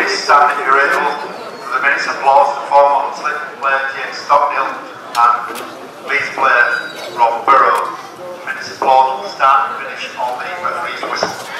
please stand if you're able for the minutes applause to former Hunslet player James Stockdale and Leeds player Rob Burrow. Minutes applause will start and finish on the referee's whistle.